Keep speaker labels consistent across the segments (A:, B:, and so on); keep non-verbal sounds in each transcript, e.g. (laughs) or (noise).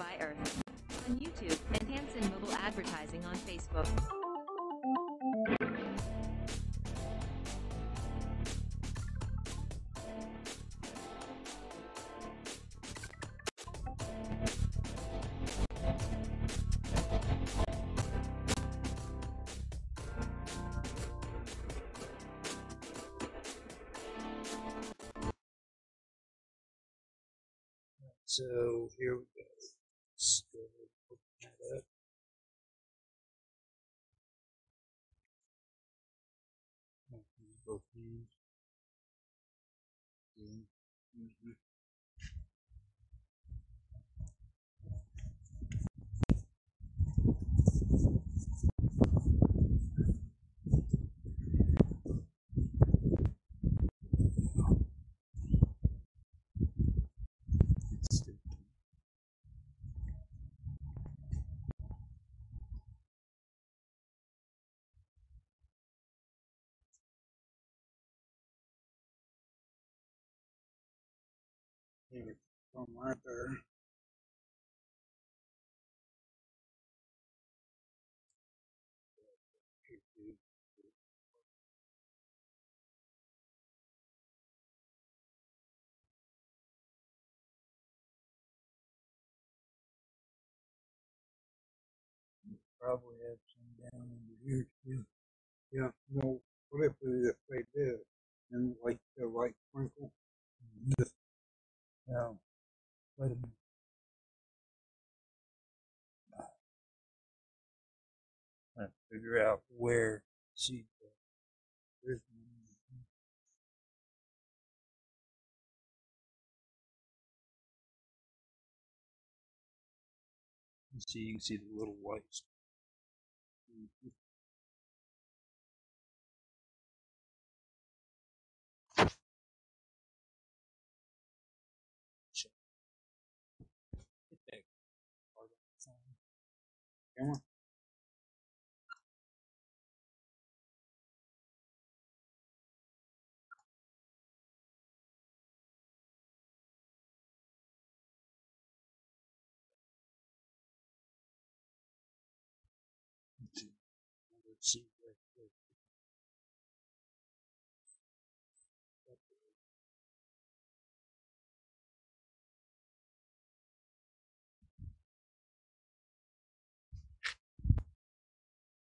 A: By Earth. On YouTube, Hanson Mobile Advertising on Facebook.
B: So here we both hands. Yeah. Mhm. One right there. Probably have some down under here too.
C: Yeah, no, what if say this and like the white sprinkle? Just
B: Now, wait a minute. To figure out where are. There's. See, you can see the little whites. moins. Okay.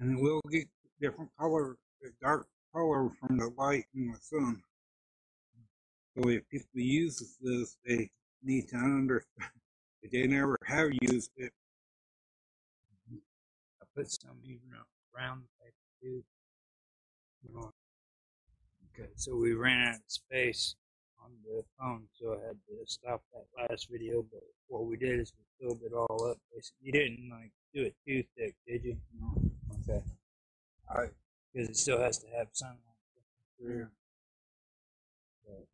C: And it will get different color, dark color from the light and the sun. So if people use this, they need to understand. If (laughs) they never have used it,
B: I put some even around the paper too. Okay, so we ran out of space on the phone, so I had to stop that last video. But what we did is we filled it all up. Basically, you didn't like do it too thick, did you?
C: No.
B: Okay.
C: I
B: Because it still has to have sunlight through. But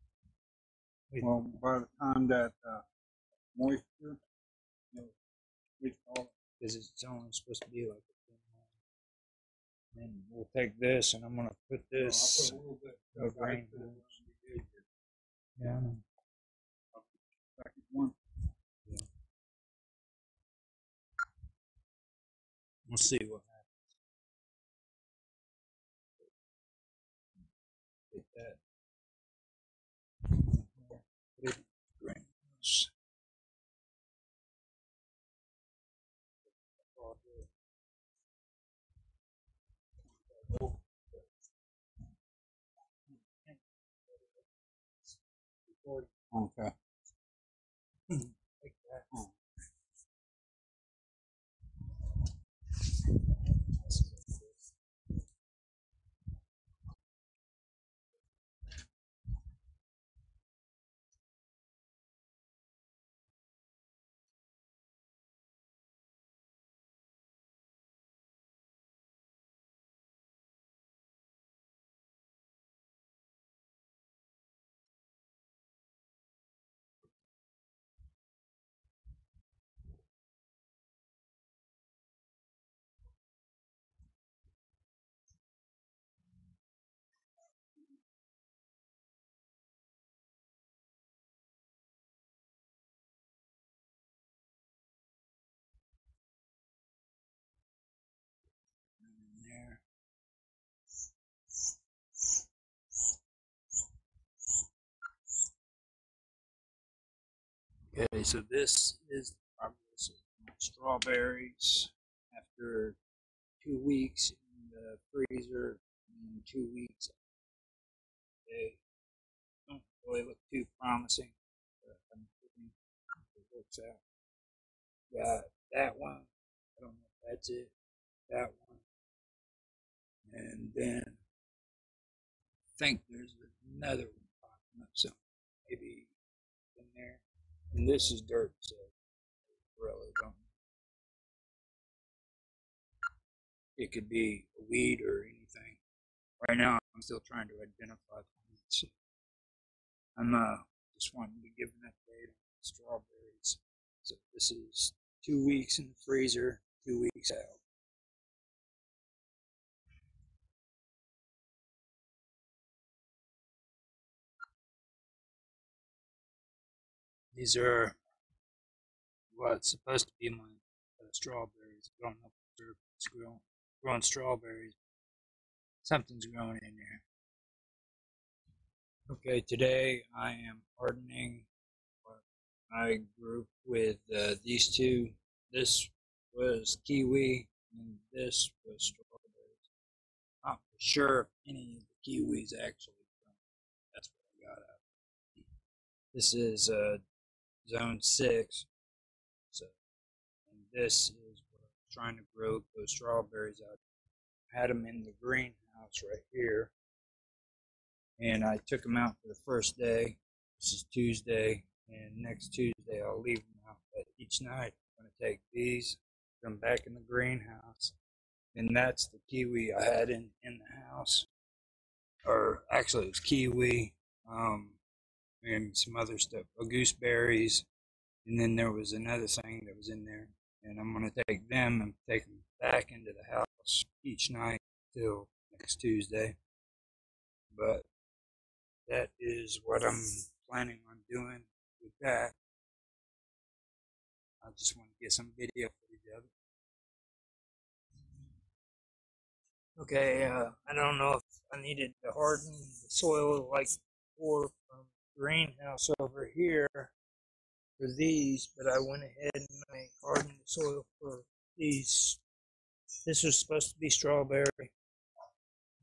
C: well by the time that uh, moisture, you know, we call it,
B: because it's only supposed to be like a thin line. And we'll take this, and I'm gonna put this.
C: put a little bit
B: of
C: of
B: rain.
C: ice in.
B: Yeah.
C: Second one.
B: We'll see what happens.
C: Okay.
B: Okay, so this is strawberries after two weeks in the freezer and two weeks. They don't really look too promising, but I'm hoping it works out. Got that one. I don't know if that's it. That one. And then I think there's another one And this is dirt, so really don't. It could be a weed or anything. Right now I'm still trying to identify. I'm uh just wanting to give an update on strawberries. So this is two weeks in the freezer, two weeks out. These are what's supposed to be my uh, strawberries. I don't know if it's growing, growing strawberries. Something's growing in there. Okay, today I am hardening I grew with uh, these two. This was kiwi, and this was strawberries. Not for sure if any of the kiwis actually. That's what I got out. This is uh, zone six. So, and this is what I'm trying to grow those strawberries out. I had them in the greenhouse right here, and I took them out for the first day. This is Tuesday, and next Tuesday I'll leave them out. But each night I'm to take these, them back in the greenhouse, and that's the kiwi I had in in the house. Or actually, it was kiwi. Um, and some other stuff, gooseberries, and then there was another thing that was in there. And I'm gonna take them and take them back into the house each night till next Tuesday. But that is what I'm planning on doing with that. I just want to get some video footage of it. Okay, uh, I don't know if I needed to harden the soil like before from greenhouse over here for these, but I went ahead and I hardened the soil for these. This was supposed to be strawberry.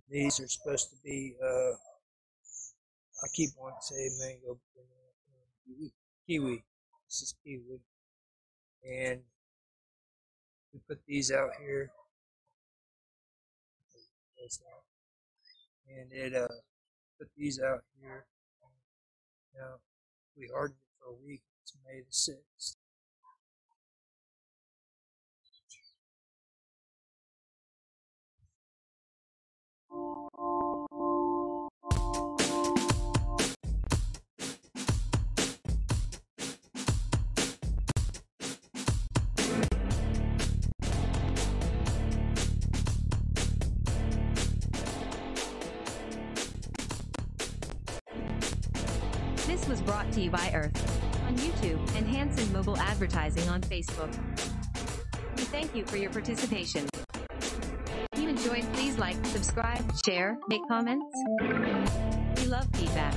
B: These are supposed to be, uh, I keep wanting to say mango, kiwi. This is kiwi. And we put these out here. And it, uh, put these out here. Now, we it for a week. It's May the 6th.
A: This was brought to you by Earth on YouTube and Hanson Mobile Advertising on Facebook. We thank you for your participation. If you enjoyed, please like, subscribe, share, make comments. We love feedback.